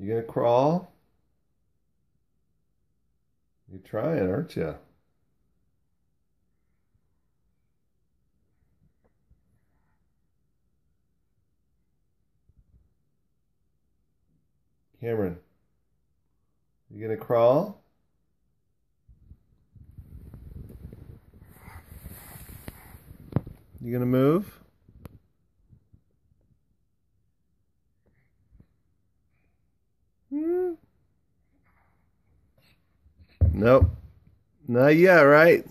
You gonna crawl? You're trying, aren't you? Cameron, you gonna crawl? You gonna move? Nope. Not yet, right?